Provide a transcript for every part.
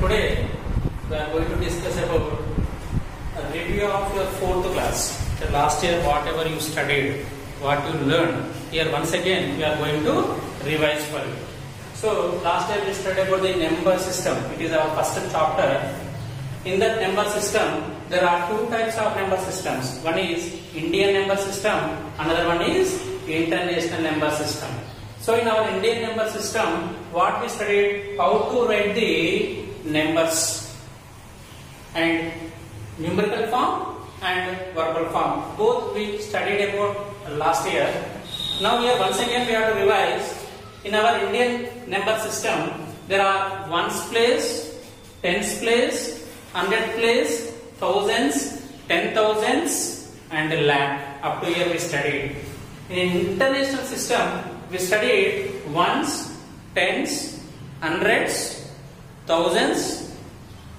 Today we are going to discuss about a review of your fourth class. The last year whatever you studied, what you learned, here once again we are going to revise for you. So last year we studied about the number system. It is our first chapter. In that number system, there are two types of number systems. One is Indian number system, another one is international number system. So in our Indian number system, what we studied, how to write the numbers and numerical form and verbal form. Both we studied about last year. Now here once again we have to revise. In our Indian number system, there are ones place, tens place, hundred place, thousands, ten thousands, and lakh. Up to here we studied. In international system, we studied ones, tens, hundreds, thousands,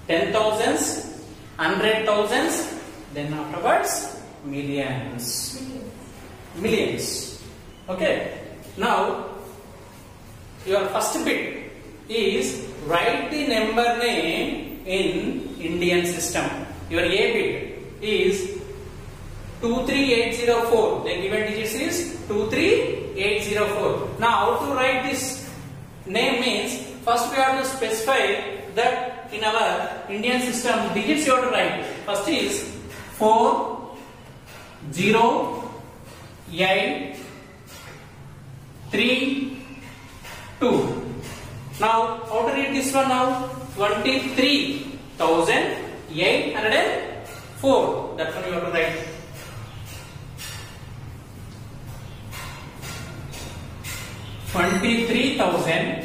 ten thousands, hundred thousands, then afterwards millions. Millions. Okay. Now your first bit is write the number name in Indian system. Your A bit is 23804. The given digits is 23804. Now how to write this name means first we have to specify that in our Indian system digits you have to write. First is 4 0 8 3 2. Now, how to read this one now? 23,804. That one you have to write. Twenty-three thousand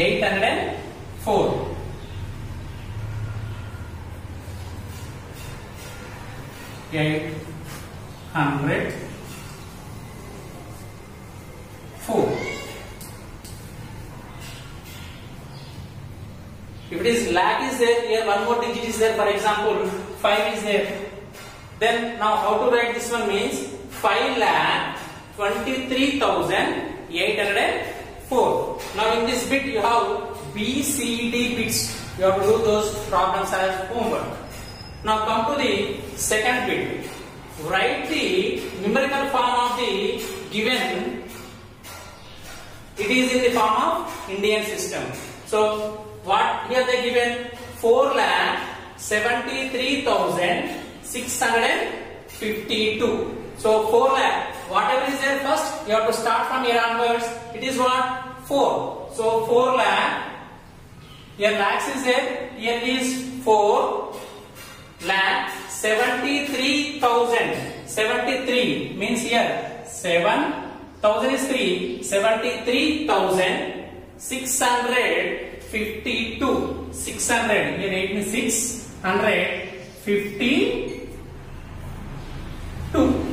eight hundred and four. eight hundred four. If it is lakh is there, here one more digit is there. For example, five is there. Then now how to write this one means five lakh twenty three thousand eight hundred four. Now in this bit you have B, C, D bits. You have to do those problems as homework. Now come to the second bit. Write the numerical form of the given. It is in the form of Indian system. So what here they given 4 lakh 73,652. So 4 lakh. Whatever is there first, you have to start from here onwards. It is what? 4. So 4 lakh. Here lakhs is there. Here is 4 lakh 73,000. 73 means here 7 thousand is 3 73,652 600 here 8 means 652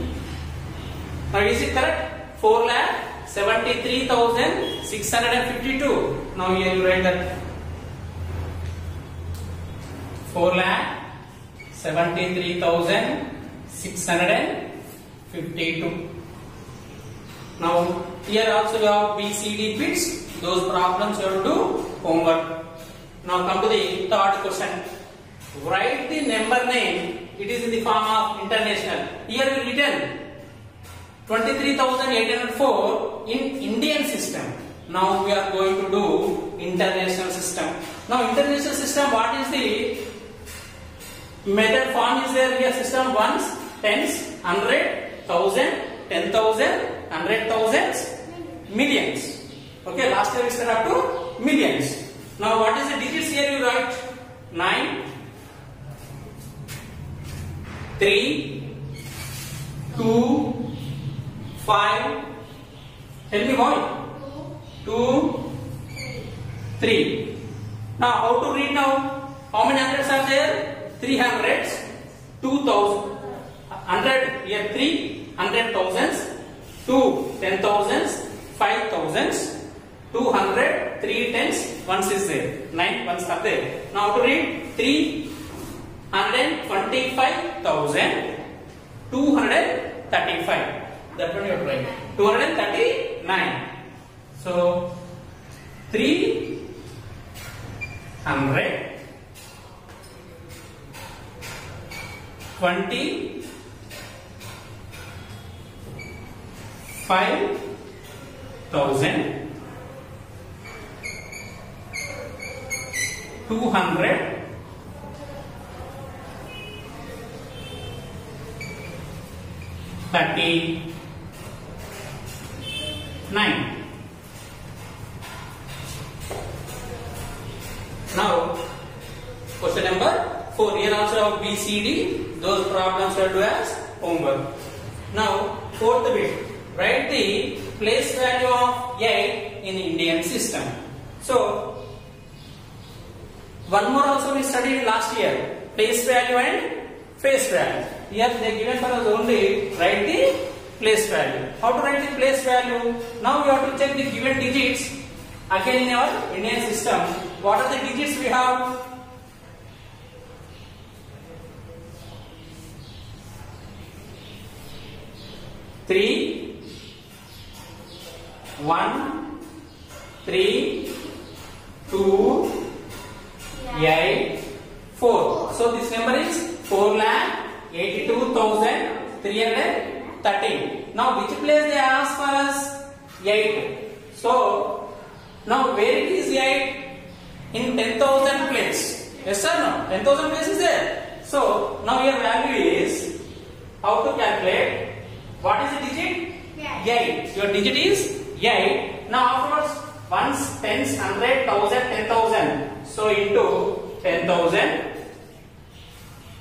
now is it correct 4 lakh 73,652 now here you write that 4 lakh 73,652. Now here also you have BCD bits. Those problems you have to do homework. Now come to the third question. Write the number name. It is in the form of international. Here we written 23,804 in Indian system. Now we are going to do international system. Now international system what is the method form is there here system ones, tens, hundred, thousand, ten thousand, hundred thousands, millions. Okay, last year we started up to millions. Now what is the digits here you write? Nine, three, two, five. Tell me boy. Two, three. Now how to read now? How many hundreds are there? 300s, 2000, 100 here 3, 100 thousands, 2 ten thousands, 5 thousands, 200, 3 tens, ones is there, 9 ones are there. Now to read 3, 125,000, 235. That one you have right. 239. So 300 20 five thousand two hundred thirty nine. Now, question number four. Here also have B, C, D. Those problems are do as homework. Now, fourth bit. Write the place value of 8 in Indian system. So, one more also we studied last year. Place value and face value. Here they given for us only write the place value. How to write the place value? Now we have to check the given digits. Again in our Indian system, what are the digits we have? Three, one, three, two, eight, four. So this number is four lakh eighty-two thousand three hundred thirteen. Now which place they ask for us? Eight. So now where it is eight? In ten thousand place. Yes or no? Ten thousand place is there. So now your value is how to calculate? What is the digit? Eight. 8. Your digit is 8. Now afterwards, ones, tens, hundred, thousand, ten thousand. So into 10,000.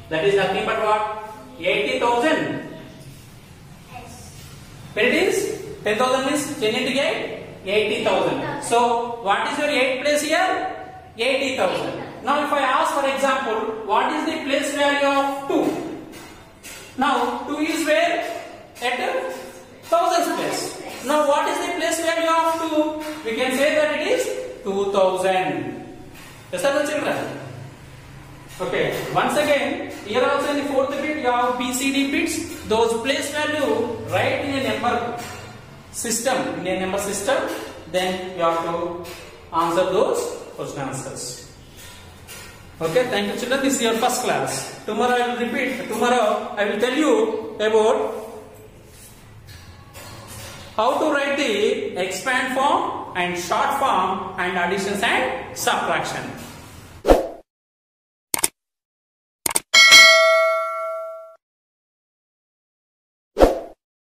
That is nothing but what? 80,000. When it is 10,000 means 10 into 8? 80,000. So what is your 8 place here? 80,000. Now if I ask for example, what is the place value of 2? Now 2 is where? At a thousands place. Now what is the place value of 2? We can say that it is 2000. Yes no children? Okay, once again, here also in the fourth bit you have BCD bits. Those place value a number system, in a number system, then you have to answer those question answers. Okay, thank you children. This is your first class. Tomorrow I will repeat. Tomorrow I will tell you about how to write the expand form and short form and additions and subtraction.